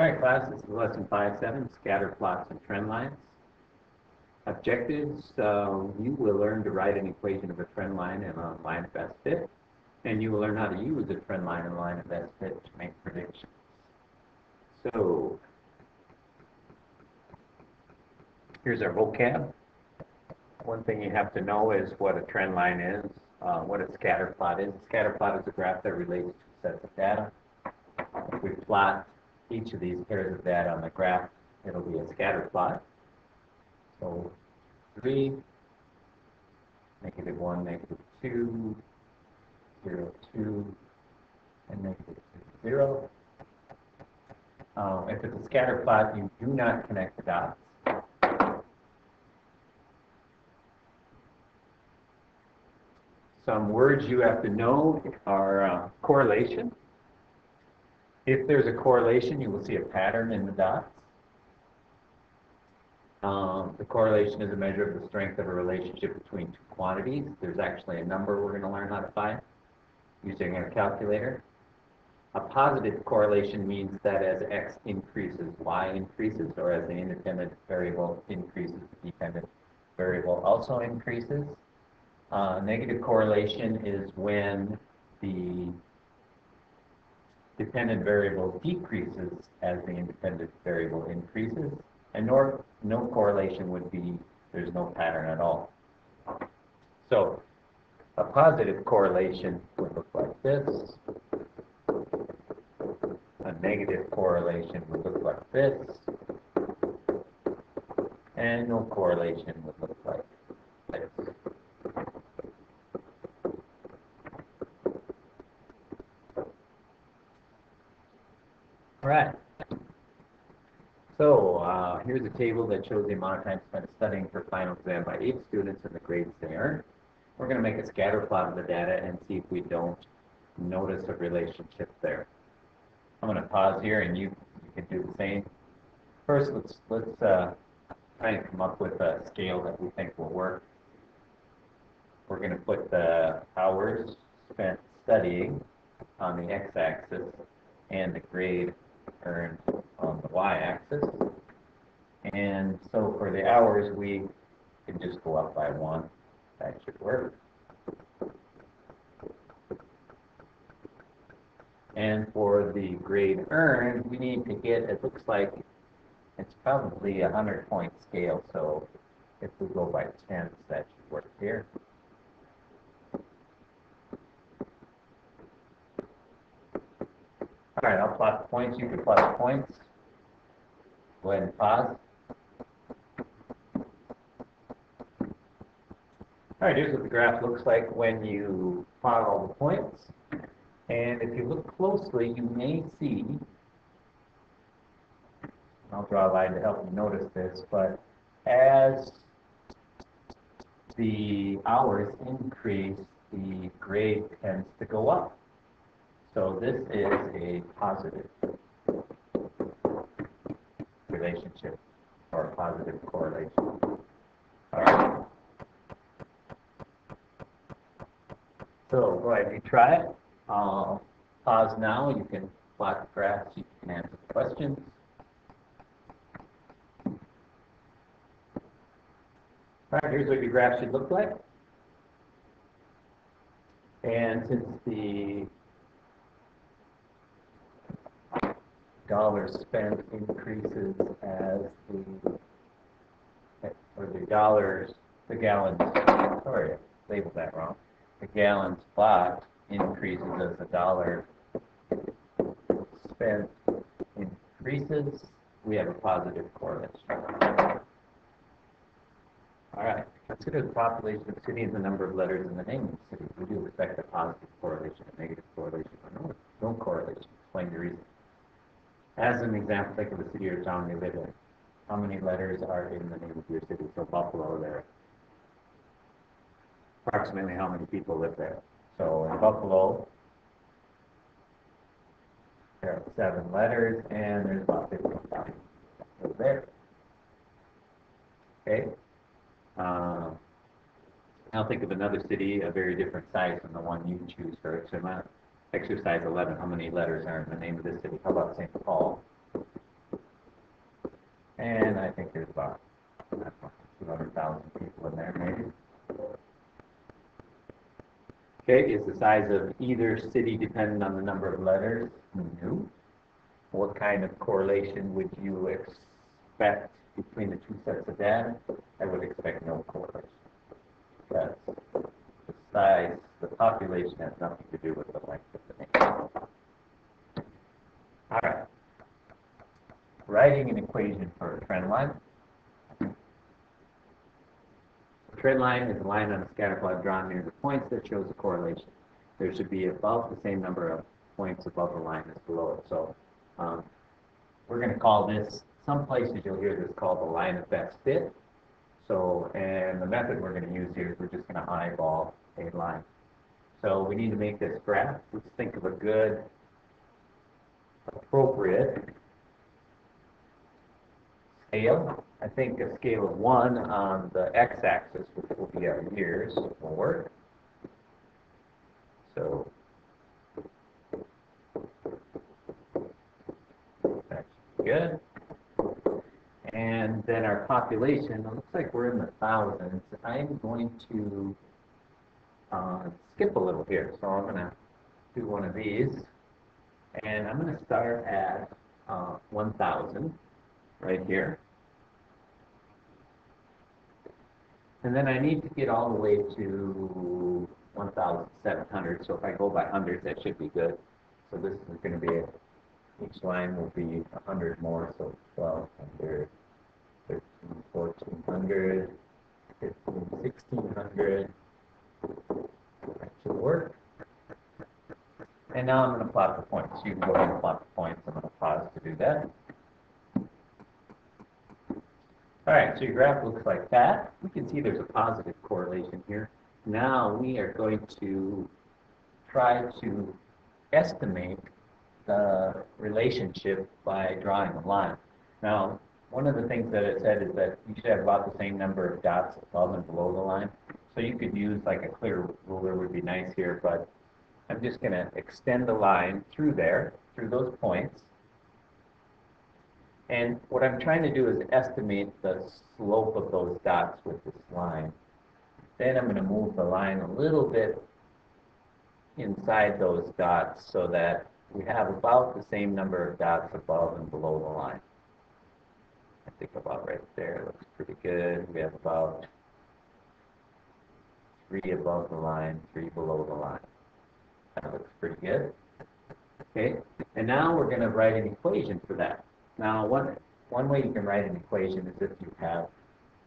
All right, class, this is lesson five seven, scatter plots and trend lines. Objectives, uh, you will learn to write an equation of a trend line and a line of best fit, and you will learn how to use a trend line and a line of best fit to make predictions. So, here's our vocab. One thing you have to know is what a trend line is, uh, what a scatter plot is. A scatter plot is a graph that relates two sets of data. We plot each of these pairs of data on the graph, it'll be a scatter plot. So 3, negative 1, negative 2, 0, 2, and negative 2, 0. Um, if it's a scatter plot, you do not connect the dots. Some words you have to know are uh, correlation. If there's a correlation, you will see a pattern in the dots. Um, the correlation is a measure of the strength of a relationship between two quantities. There's actually a number we're going to learn how to find using a calculator. A positive correlation means that as x increases, y increases, or as the independent variable increases, the dependent variable also increases. Uh, negative correlation is when the dependent variable decreases as the independent variable increases, and nor, no correlation would be there's no pattern at all. So a positive correlation would look like this. A negative correlation would look like this. And no correlation would look like this. All right. So uh, here's a table that shows the amount of time spent studying for final exam by eight students and the grades they earn. We're going to make a scatter plot of the data and see if we don't notice a relationship there. I'm going to pause here and you, you can do the same. First, let's, let's uh, try and come up with a scale that we think will work. We're going to put the hours spent studying on the x-axis and the grade earned on the y-axis. And so for the hours, we can just go up by one. That should work. And for the grade earned, we need to get, it looks like it's probably a 100 point scale. So if we go by tens, that should work here. All right, I'll plot the points. You can plot the points. Go ahead and pause. All right, here's what the graph looks like when you plot all the points. And if you look closely, you may see, I'll draw a line to help you notice this, but as the hours increase, the grade tends to go up. So this is a positive relationship or a positive correlation. All right. So go ahead and try it. Uh, pause now. You can plot the graphs. You can answer the questions. All right, here's what your graph should look like. And since the dollars spent increases as the, or the dollars, the gallons, sorry, I labeled that wrong. The gallons bought increases as the dollar spent increases, we have a positive correlation. All right, consider the population of city and the number of letters in the name of the city. We do expect a positive correlation, a negative correlation, or no, no correlation. Explain the reason. As an example, think of a city or town you live in. How many letters are in the name of your city? So Buffalo there. Approximately how many people live there? So in Buffalo, there are seven letters, and there's about 15,000 live there. Okay? Uh, now think of another city, a very different size from the one you choose for. Exercise 11, how many letters are in the name of this city? How about St. Paul? And I think there's about, two hundred thousand people in there maybe. Okay, is the size of either city dependent on the number of letters? No. What kind of correlation would you expect between the two sets of data? I would expect no correlation. That's the size, the population has nothing to do with the length of the name. All right. Writing an equation for a trend line. A trend line is a line on a scatter plot drawn near the points that shows a correlation. There should be about the same number of points above the line as below it. So um, we're going to call this, some places you'll hear this called the line of best fit. So, and the method we're going to use here is we're just going to eyeball a line. So we need to make this graph. Let's think of a good, appropriate scale. I think a scale of one on the x-axis, which will be our years, will work. So that's good. And then our population, it looks like we're in the thousands. I'm going to uh, skip a little here. So I'm going to do one of these. And I'm going to start at uh, 1,000 right here. And then I need to get all the way to 1,700. So if I go by hundreds, that should be good. So this is going to be, each line will be 100 more. So 1,200, 13, 1,400, 15, 1,600. That should work. And now I'm going to plot the points. You can go ahead and plot the points. I'm going to pause to do that. All right, so your graph looks like that. We can see there's a positive correlation here. Now we are going to try to estimate the relationship by drawing a line. Now, one of the things that it said is that you should have about the same number of dots above and below the line. So you could use like a clear ruler would be nice here, but I'm just going to extend the line through there, through those points. And what I'm trying to do is estimate the slope of those dots with this line. Then I'm going to move the line a little bit inside those dots so that we have about the same number of dots above and below the line. I think about right there, looks pretty good. We have about three above the line, three below the line. That looks pretty good. Okay, and now we're going to write an equation for that. Now, one, one way you can write an equation is if you have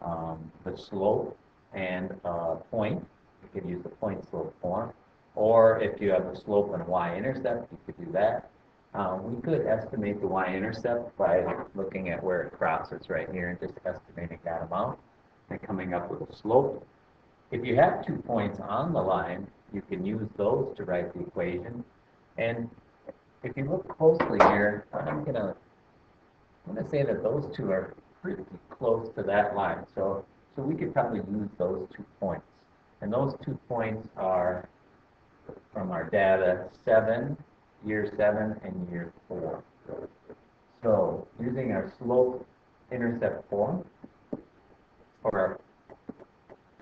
um, the slope and a point, you can use the point slope form. Or if you have a slope and a y-intercept, you could do that. Um, we could estimate the y-intercept by looking at where it crosses right here and just estimating that amount and coming up with a slope. If you have two points on the line, you can use those to write the equation. And if you look closely here, I'm gonna, I'm gonna say that those two are pretty close to that line. So, so we could probably use those two points. And those two points are from our data seven, year seven, and year four. So using our slope intercept form, or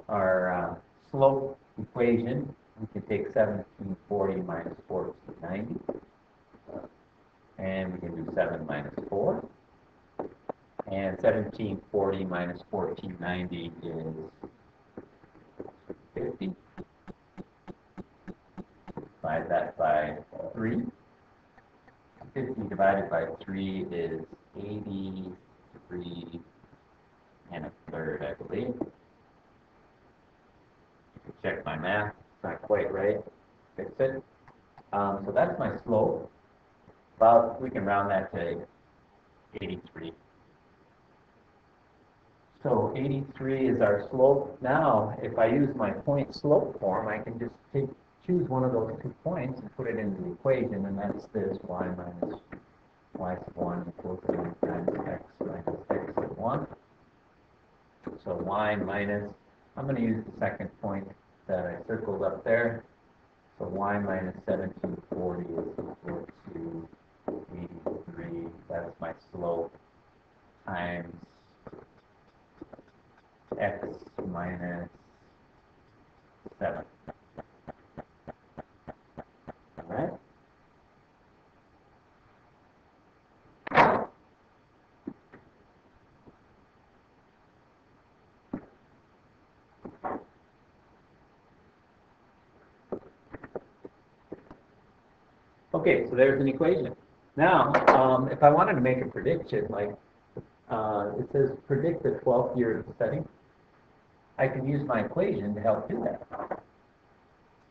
our uh, slope equation, we can take 1740 minus 1490, and we can do 7 minus 4. And 1740 minus 1490 is 50. Divide that by 3. 50 divided by 3 is 83 and a third, I believe. Check my math, it's not quite right, fix it. Um, so that's my slope. About, we can round that to 83. So 83 is our slope. Now, if I use my point slope form, I can just take, choose one of those two points and put it into the equation, and that's this y minus y sub 1 equals 3 times x minus x sub 1. So y minus, I'm going to use the second point that I circled up there. So y minus 1740 is equal to 83. That's my slope times x minus seven. All right? Okay, so there's an equation. Now, um, if I wanted to make a prediction, like, uh, it says predict the 12th year of study, I can use my equation to help do that.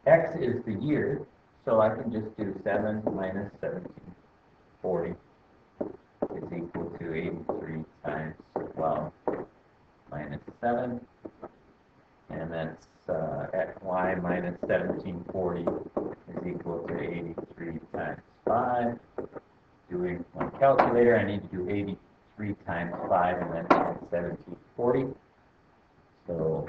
X is the year, so I can just do 7 minus 1740 is equal to 83 times 12 minus 7. And that's uh, at y minus 1740 is equal to 83 times 5. Doing my calculator, I need to do 83 times 5 and then add 1740. So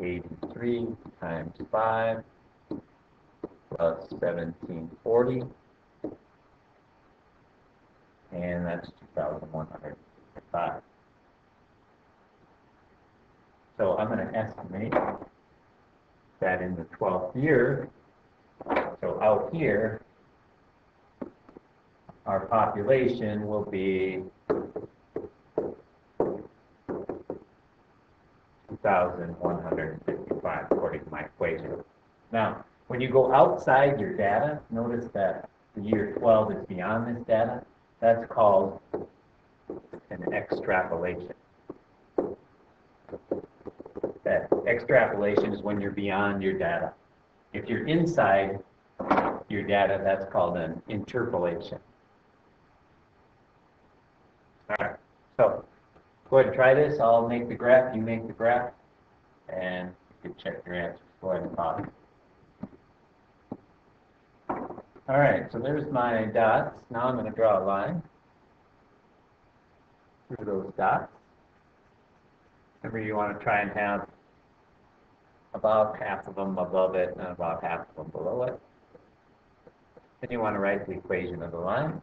83 times 5 plus 1740. And that's 2,105. So I'm going to estimate that in the 12th year, so out here, our population will be 2,155 according to my equation. Now, when you go outside your data, notice that the year 12 is beyond this data. That's called an extrapolation. That extrapolation is when you're beyond your data. If you're inside your data, that's called an interpolation. All right, so go ahead and try this. I'll make the graph, you make the graph, and you can check your answers. Go ahead and pause. All right, so there's my dots. Now I'm going to draw a line through those dots. Remember, you want to try and have about half of them above it and about half of them below it. Then you want to write the equation of the line.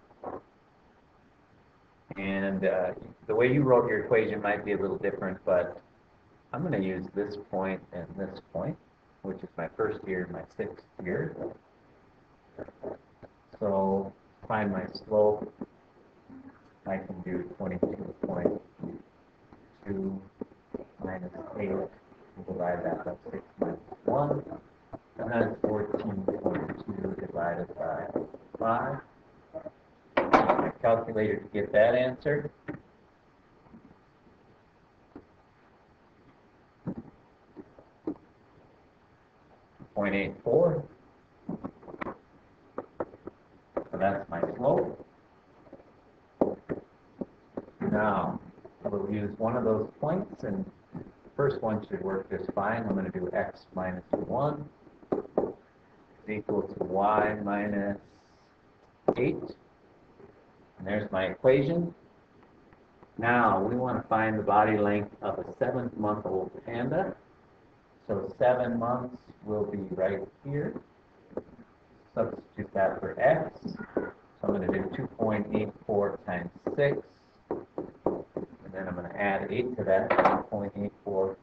And uh, the way you wrote your equation might be a little different, but I'm going to use this point and this point, which is my first year my sixth year. So find my slope. I can do 22.2 minus 8 and divide that by 6 minus 1. And that's 14.2 divided by 5. My calculator to get that answer. Point eight four. So that's my slope. Now, we'll use one of those points, and the first one should work just fine. I'm going to do x minus 1 is equal to y minus 8. And there's my equation. Now, we want to find the body length of a seven-month-old panda. So seven months will be right here. Substitute that for x. So I'm going to do 2.84 times 6. And then I'm going to add 8 to that, 2.84.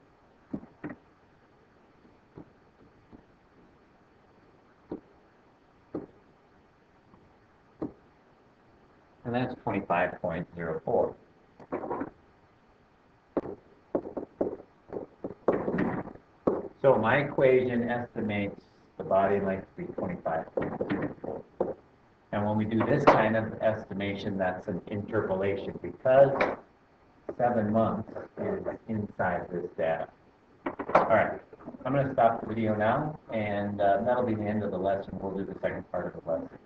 And that's 25.04. So my equation estimates the body length to be 25.04. And when we do this kind of estimation, that's an interpolation because seven months is inside this data. All right, I'm going to stop the video now, and uh, that'll be the end of the lesson. We'll do the second part of the lesson.